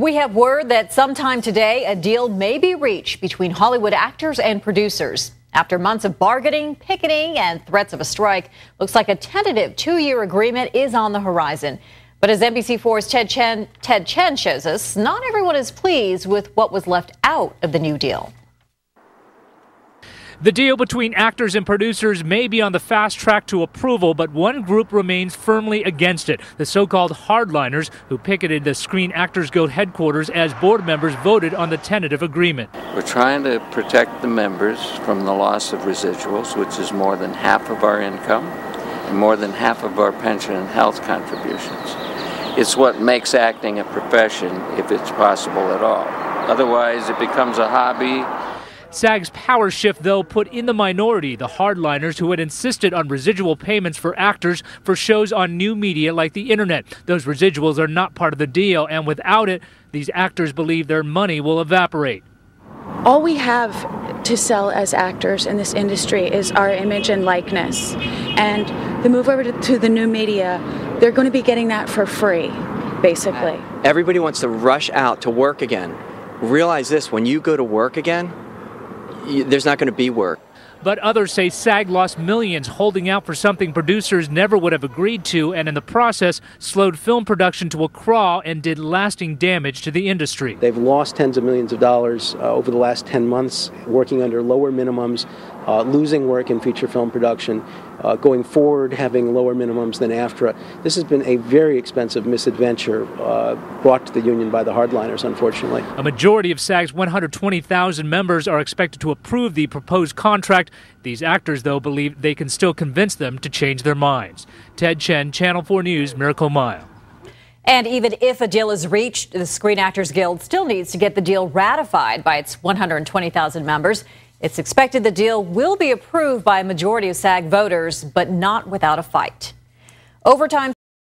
We have word that sometime today a deal may be reached between Hollywood actors and producers. After months of bargaining, picketing, and threats of a strike, looks like a tentative two year agreement is on the horizon. But as NBC4's Ted Chen, Ted Chen shows us, not everyone is pleased with what was left out of the new deal. The deal between actors and producers may be on the fast track to approval, but one group remains firmly against it the so called hardliners, who picketed the Screen Actors Guild headquarters as board members voted on the tentative agreement. We're trying to protect the members from the loss of residuals, which is more than half of our income and more than half of our pension and health contributions. It's what makes acting a profession if it's possible at all. Otherwise, it becomes a hobby SAG's power shift, though, put in the minority the hardliners who had insisted on residual payments for actors for shows on new media like the internet. Those residuals are not part of the deal, and without it, these actors believe their money will evaporate. All we have to sell as actors in this industry is our image and likeness. And the move over to, to the new media, they're going to be getting that for free, basically. Everybody wants to rush out to work again. Realize this when you go to work again, there's not going to be work. But others say SAG lost millions holding out for something producers never would have agreed to, and in the process, slowed film production to a crawl and did lasting damage to the industry. They've lost tens of millions of dollars uh, over the last 10 months, working under lower minimums, uh, losing work in feature film production, uh, going forward having lower minimums than AFTRA. This has been a very expensive misadventure uh, brought to the union by the hardliners, unfortunately. A majority of SAG's 120,000 members are expected to approve the proposed contract. These actors, though, believe they can still convince them to change their minds. Ted Chen, Channel 4 News, Miracle Mile. And even if a deal is reached, the Screen Actors Guild still needs to get the deal ratified by its 120,000 members. It's expected the deal will be approved by a majority of SAG voters, but not without a fight. Overtime